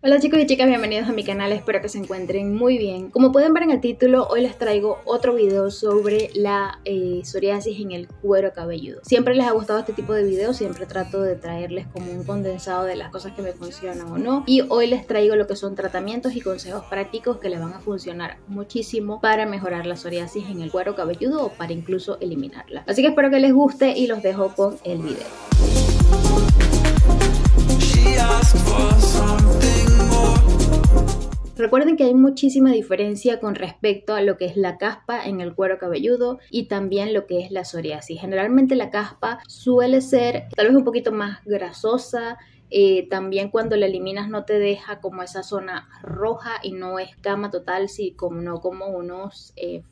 Hola chicos y chicas, bienvenidos a mi canal, espero que se encuentren muy bien. Como pueden ver en el título, hoy les traigo otro video sobre la eh, psoriasis en el cuero cabelludo. Siempre les ha gustado este tipo de videos, siempre trato de traerles como un condensado de las cosas que me funcionan o no. Y hoy les traigo lo que son tratamientos y consejos prácticos que les van a funcionar muchísimo para mejorar la psoriasis en el cuero cabelludo o para incluso eliminarla. Así que espero que les guste y los dejo con el video. Recuerden que hay muchísima diferencia con respecto a lo que es la caspa en el cuero cabelludo y también lo que es la psoriasis. Generalmente la caspa suele ser tal vez un poquito más grasosa, eh, también cuando la eliminas no te deja como esa zona roja y no escama total, sí, como no como unos eh,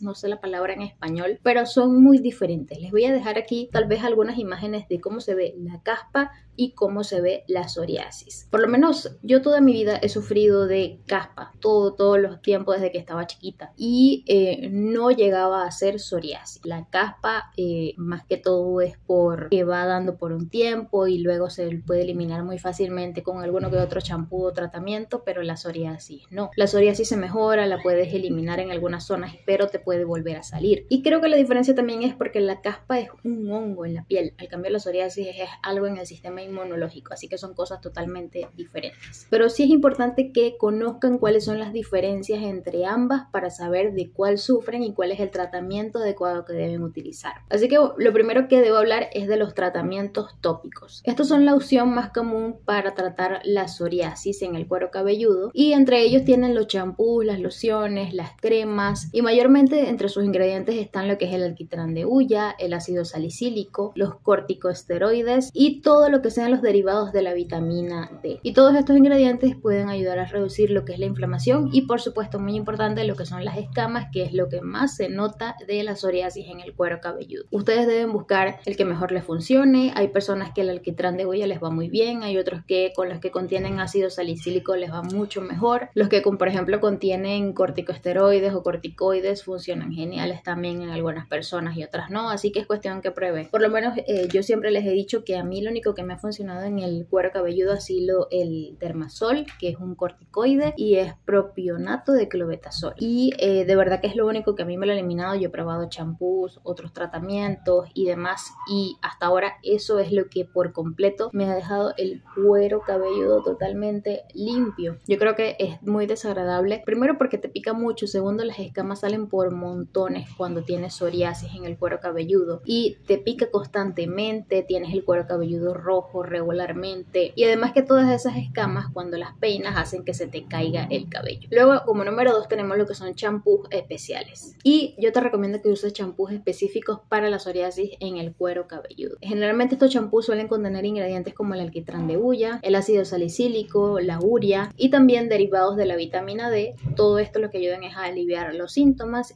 no sé la palabra en español, pero son muy diferentes. Les voy a dejar aquí tal vez algunas imágenes de cómo se ve la caspa y cómo se ve la psoriasis. Por lo menos yo toda mi vida he sufrido de caspa, todo, todos los tiempos desde que estaba chiquita y eh, no llegaba a ser psoriasis. La caspa eh, más que todo es por que va dando por un tiempo y luego se puede eliminar muy fácilmente con alguno que otro champú o tratamiento, pero la psoriasis no. La psoriasis se mejora, la puedes eliminar en algunas zonas pero te puede volver a salir. Y creo que la diferencia también es porque la caspa es un hongo en la piel, al cambio la psoriasis es algo en el sistema inmunológico, así que son cosas totalmente diferentes. Pero sí es importante que conozcan cuáles son las diferencias entre ambas para saber de cuál sufren y cuál es el tratamiento adecuado que deben utilizar. Así que lo primero que debo hablar es de los tratamientos tópicos. Estos son la opción más común para tratar la psoriasis en el cuero cabelludo y entre ellos tienen los champús, las lociones, las cremas y Mayormente entre sus ingredientes están lo que es el alquitrán de hulla, el ácido salicílico, los corticosteroides y todo lo que sean los derivados de la vitamina D. Y todos estos ingredientes pueden ayudar a reducir lo que es la inflamación y por supuesto muy importante lo que son las escamas, que es lo que más se nota de la psoriasis en el cuero cabelludo. Ustedes deben buscar el que mejor les funcione. Hay personas que el alquitrán de hulla les va muy bien, hay otros que con los que contienen ácido salicílico les va mucho mejor. Los que con, por ejemplo contienen corticosteroides o corticoides funcionan geniales también en algunas personas y otras no, así que es cuestión que prueben. Por lo menos eh, yo siempre les he dicho que a mí lo único que me ha funcionado en el cuero cabelludo ha sido el dermasol, que es un corticoide y es propionato de clobetasol. Y eh, de verdad que es lo único que a mí me lo ha eliminado. Yo he probado champús, otros tratamientos y demás y hasta ahora eso es lo que por completo me ha dejado el cuero cabelludo totalmente limpio. Yo creo que es muy desagradable, primero porque te pica mucho, segundo las escamas salen por montones cuando tienes psoriasis en el cuero cabelludo y te pica constantemente, tienes el cuero cabelludo rojo regularmente y además que todas esas escamas cuando las peinas hacen que se te caiga el cabello. Luego como número dos tenemos lo que son champús especiales y yo te recomiendo que uses champús específicos para la psoriasis en el cuero cabelludo. Generalmente estos champús suelen contener ingredientes como el alquitrán de hulla, el ácido salicílico, la uria y también derivados de la vitamina D. Todo esto lo que ayudan es a aliviar los síntomas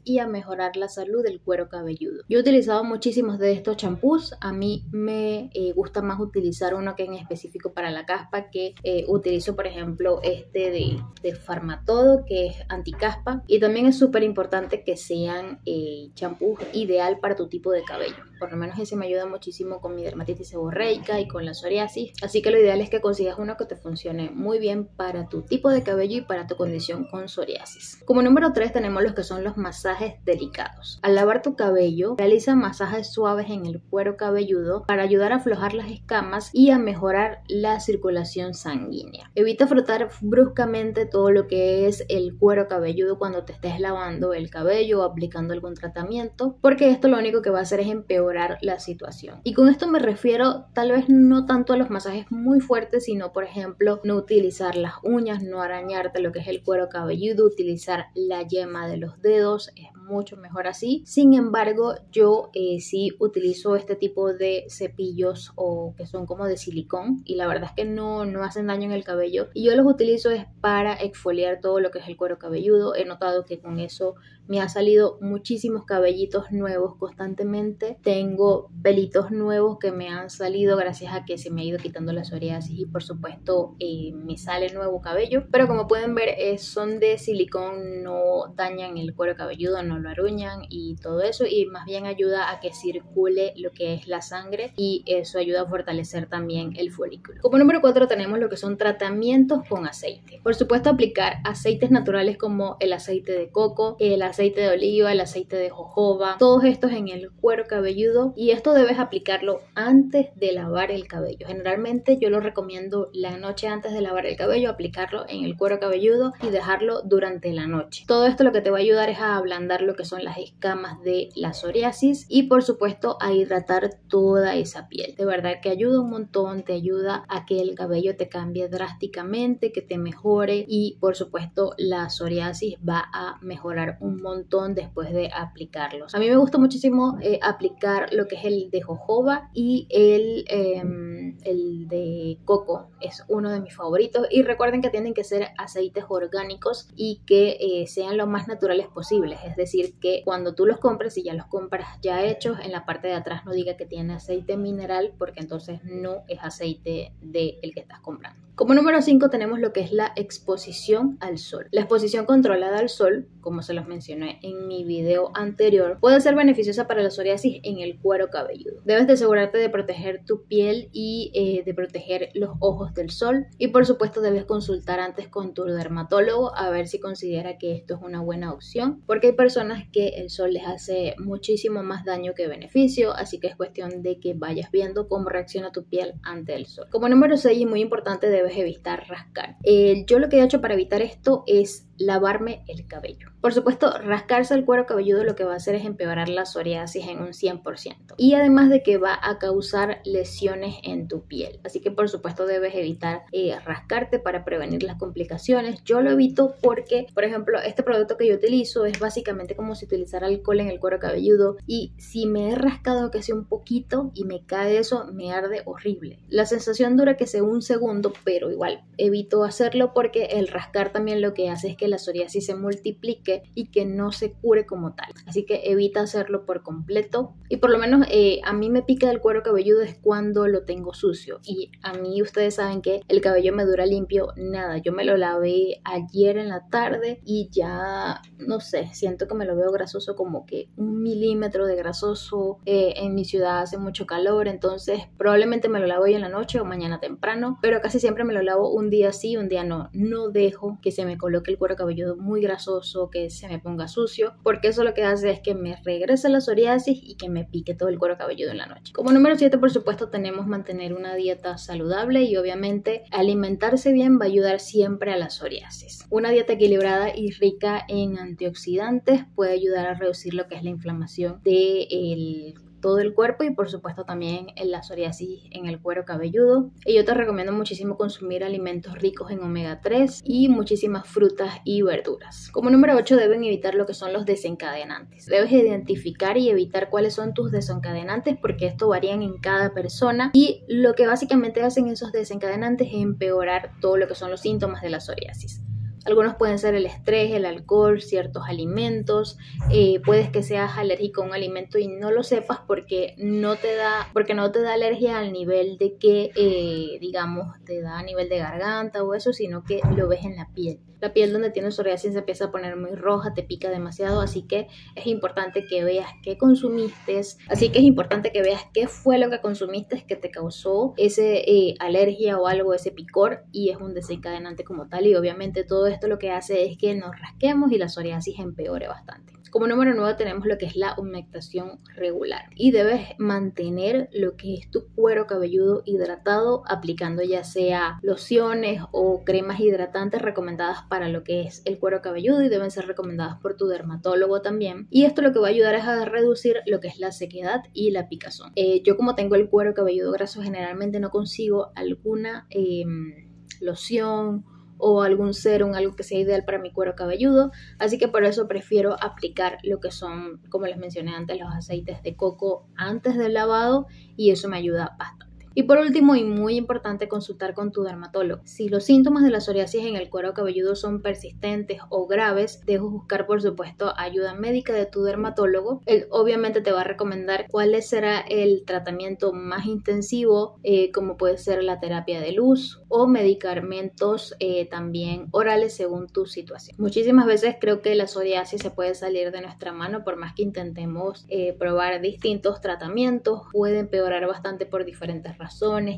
y a mejorar la salud del cuero cabelludo. Yo he utilizado muchísimos de estos champús, a mí me eh, gusta más utilizar uno que en específico para la caspa, que eh, utilizo por ejemplo este de, de Farmatodo, que es anticaspa, y también es súper importante que sean eh, champús ideal para tu tipo de cabello. Por lo menos ese me ayuda muchísimo con mi dermatitis seborreica y con la psoriasis, así que lo ideal es que consigas uno que te funcione muy bien para tu tipo de cabello y para tu condición con psoriasis. Como número 3 tenemos los que son los masajes delicados. Al lavar tu cabello, realiza masajes suaves en el cuero cabelludo para ayudar a aflojar las escamas y a mejorar la circulación sanguínea. Evita frotar bruscamente todo lo que es el cuero cabelludo cuando te estés lavando el cabello o aplicando algún tratamiento, porque esto lo único que va a hacer es empeorar la situación. Y con esto me refiero tal vez no tanto a los masajes muy fuertes, sino por ejemplo no utilizar las uñas, no arañarte lo que es el cuero cabelludo, utilizar la yema de los dedos es mucho mejor así. Sin embargo, yo eh, sí utilizo este tipo de cepillos o que son como de silicón y la verdad es que no, no hacen daño en el cabello. Y yo los utilizo es para exfoliar todo lo que es el cuero cabelludo. He notado que con eso me ha salido muchísimos cabellitos nuevos constantemente. Tengo pelitos nuevos que me han salido gracias a que se me ha ido quitando la psoriasis y por supuesto eh, me sale nuevo cabello. Pero como pueden ver eh, son de silicón, no dañan el cuero cabelludo, lo aruñan y todo eso y más bien ayuda a que circule lo que es la sangre y eso ayuda a fortalecer también el folículo. Como número 4 tenemos lo que son tratamientos con aceite. Por supuesto aplicar aceites naturales como el aceite de coco, el aceite de oliva, el aceite de jojoba, todos estos en el cuero cabelludo y esto debes aplicarlo antes de lavar el cabello. Generalmente yo lo recomiendo la noche antes de lavar el cabello, aplicarlo en el cuero cabelludo y dejarlo durante la noche. Todo esto lo que te va a ayudar es a ablandar lo que son las escamas de la psoriasis y por supuesto a hidratar toda esa piel. De verdad que ayuda un montón, te ayuda a que el cabello te cambie drásticamente, que te mejore y por supuesto la psoriasis va a mejorar un montón después de aplicarlos. A mí me gusta muchísimo eh, aplicar lo que es el de jojoba y el, em, el de coco. Es uno de mis favoritos y recuerden que tienen que ser aceites orgánicos y que eh, sean lo más naturales posibles. Es decir, que cuando tú los compres y ya los compras ya hechos, en la parte de atrás no diga que tiene aceite mineral porque entonces no es aceite del el que estás comprando. Como número 5 tenemos lo que es la exposición al sol. La exposición controlada al sol, como se los mencioné en mi video anterior, puede ser beneficiosa para la psoriasis en el cuero cabelludo. Debes de asegurarte de proteger tu piel y eh, de proteger los ojos del sol y por supuesto debes consultar antes con tu dermatólogo a ver si considera que esto es una buena opción porque hay personas que el sol les hace muchísimo más daño que beneficio, así que es cuestión de que vayas viendo cómo reacciona tu piel ante el sol. Como número 6 y muy importante debes evitar rascar. Eh, yo lo que he hecho para evitar esto es lavarme el cabello. Por supuesto, rascarse el cuero cabelludo lo que va a hacer es empeorar la psoriasis en un 100%. Y además de que va a causar lesiones en tu piel. Así que por supuesto debes evitar eh, rascarte para prevenir las complicaciones. Yo lo evito porque, por ejemplo, este producto que yo utilizo es básicamente como si utilizara alcohol en el cuero cabelludo. Y si me he rascado que sea un poquito y me cae eso, me arde horrible. La sensación dura que sea un segundo, pero igual evito hacerlo porque el rascar también lo que hace es que la psoriasis se multiplique y que no se cure como tal. Así que evita hacerlo por completo. Y por lo menos eh, a mí me pica el cuero cabelludo es cuando lo tengo sucio. Y a mí ustedes saben que el cabello me dura limpio nada. Yo me lo lavé ayer en la tarde y ya no sé, siento que me lo veo grasoso como que un milímetro de grasoso. Eh, en mi ciudad hace mucho calor, entonces probablemente me lo lavo hoy en la noche o mañana temprano, pero casi siempre me lo lavo un día sí, un día no. No dejo que se me coloque el cuero cabelludo muy grasoso, que se me ponga sucio, porque eso lo que hace es que me regrese la psoriasis y que me pique todo el cuero cabelludo en la noche. Como número 7, por supuesto, tenemos mantener una dieta saludable y obviamente alimentarse bien va a ayudar siempre a la psoriasis. Una dieta equilibrada y rica en antioxidantes puede ayudar a reducir lo que es la inflamación del todo el cuerpo y por supuesto también en la psoriasis en el cuero cabelludo. Y yo te recomiendo muchísimo consumir alimentos ricos en omega 3 y muchísimas frutas y verduras. Como número 8 deben evitar lo que son los desencadenantes. Debes identificar y evitar cuáles son tus desencadenantes porque esto varían en cada persona y lo que básicamente hacen esos desencadenantes es empeorar todo lo que son los síntomas de la psoriasis. Algunos pueden ser el estrés, el alcohol, ciertos alimentos. Eh, puedes que seas alérgico a un alimento y no lo sepas porque no te da, porque no te da alergia al nivel de que, eh, digamos, te da a nivel de garganta o eso, sino que lo ves en la piel. La piel donde tienes psoriasis se empieza a poner muy roja, te pica demasiado, así que es importante que veas qué consumiste, así que es importante que veas qué fue lo que consumiste que te causó ese eh, alergia o algo, ese picor y es un desencadenante como tal y obviamente todo esto lo que hace es que nos rasquemos y la psoriasis empeore bastante. Como número 9 tenemos lo que es la humectación regular y debes mantener lo que es tu cuero cabelludo hidratado aplicando ya sea lociones o cremas hidratantes recomendadas para lo que es el cuero cabelludo y deben ser recomendadas por tu dermatólogo también. Y esto lo que va a ayudar es a reducir lo que es la sequedad y la picazón. Eh, yo como tengo el cuero cabelludo graso generalmente no consigo alguna em, loción o algún serum, algo que sea ideal para mi cuero cabelludo. Así que por eso prefiero aplicar lo que son, como les mencioné antes, los aceites de coco antes del lavado y eso me ayuda bastante. Y por último y muy importante, consultar con tu dermatólogo. Si los síntomas de la psoriasis en el cuero cabelludo son persistentes o graves, debes buscar por supuesto ayuda médica de tu dermatólogo. Él obviamente te va a recomendar cuál será el tratamiento más intensivo, eh, como puede ser la terapia de luz o medicamentos eh, también orales según tu situación. Muchísimas veces creo que la psoriasis se puede salir de nuestra mano por más que intentemos eh, probar distintos tratamientos, puede empeorar bastante por diferentes razones,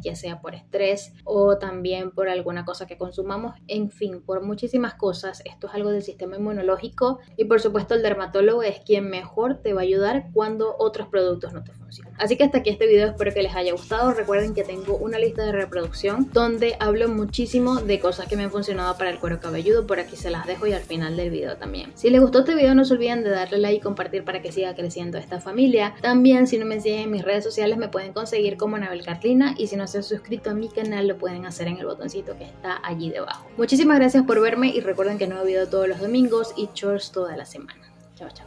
ya sea por estrés o también por alguna cosa que consumamos, en fin, por muchísimas cosas. Esto es algo del sistema inmunológico y por supuesto el dermatólogo es quien mejor te va a ayudar cuando otros productos no te funcionan. Así que hasta aquí este video, espero que les haya gustado. Recuerden que tengo una lista de reproducción donde hablo muchísimo de cosas que me han funcionado para el cuero cabelludo, por aquí se las dejo y al final del video también. Si les gustó este video no se olviden de darle like y compartir para que siga creciendo esta familia. También si no me siguen en mis redes sociales me pueden conseguir como Anabel Carlina y si no se han suscrito a mi canal lo pueden hacer en el botoncito que está allí debajo. Muchísimas gracias por verme y recuerden que he video todos los domingos y chores toda la semana. Chao, chao.